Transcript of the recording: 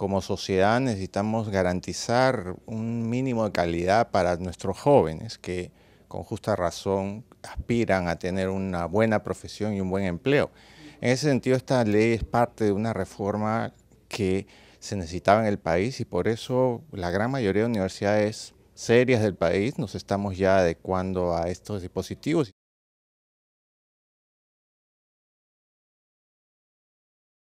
como sociedad necesitamos garantizar un mínimo de calidad para nuestros jóvenes que con justa razón aspiran a tener una buena profesión y un buen empleo. En ese sentido, esta ley es parte de una reforma que se necesitaba en el país y por eso la gran mayoría de universidades serias del país nos estamos ya adecuando a estos dispositivos.